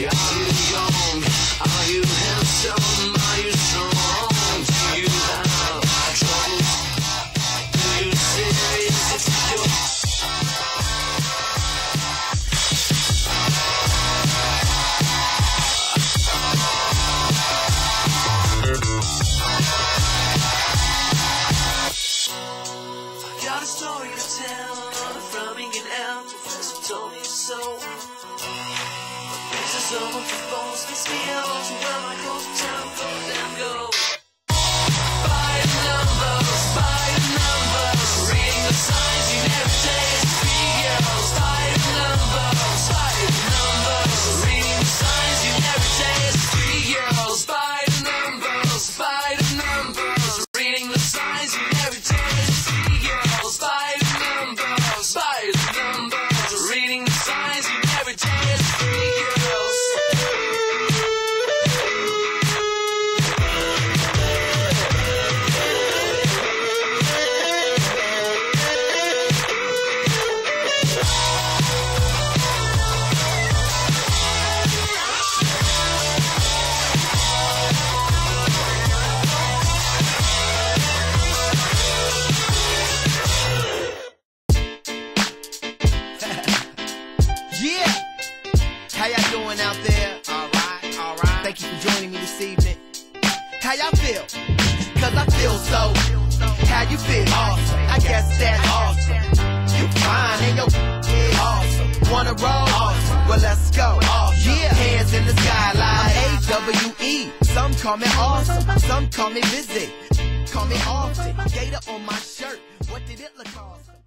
Got a story to tell from Ingen out. Professor told me so. So much fun. Spits me out y'all doing out there? Alright, alright. Thank you for joining me this evening. How y'all feel? Cause I feel so. How you feel? Awesome. I guess that's awesome. You fine and your is awesome. Wanna roll? Awesome. Well, let's go. Awesome. Yeah. Hands in the sky like A-W-E. Some call me awesome. Some call me busy. Call me often. Gator on my shirt. What did it look awesome?